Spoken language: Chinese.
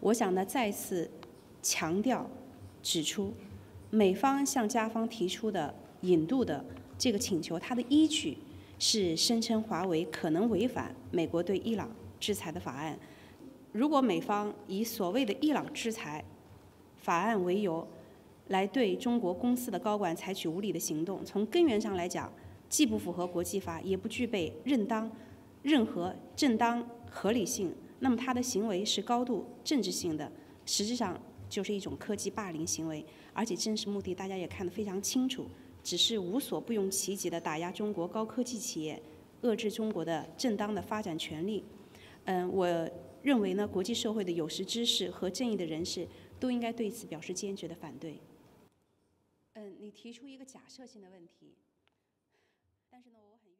我想呢，再次强调指出，美方向加方提出的引渡的这个请求，它的依据是声称华为可能违反美国对伊朗制裁的法案。如果美方以所谓的伊朗制裁法案为由，来对中国公司的高管采取无理的行动，从根源上来讲，既不符合国际法，也不具备任当、任何正当合理性。那么他的行为是高度政治性的，实质上就是一种科技霸凌行为，而且真实目的大家也看得非常清楚，只是无所不用其极的打压中国高科技企业，遏制中国的正当的发展权利。嗯，我认为呢，国际社会的有识之士和正义的人士都应该对此表示坚决的反对。嗯，你提出一个假设性的问题，但是呢，我很。